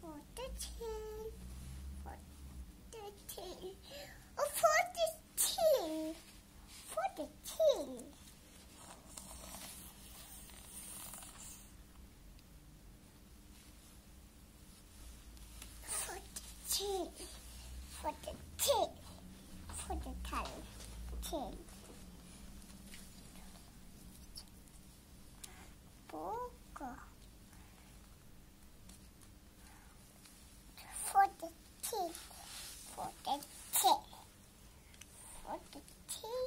For the king. for the tail. For the tail. Tail. Boca. For the tail. For the tail. For the tail.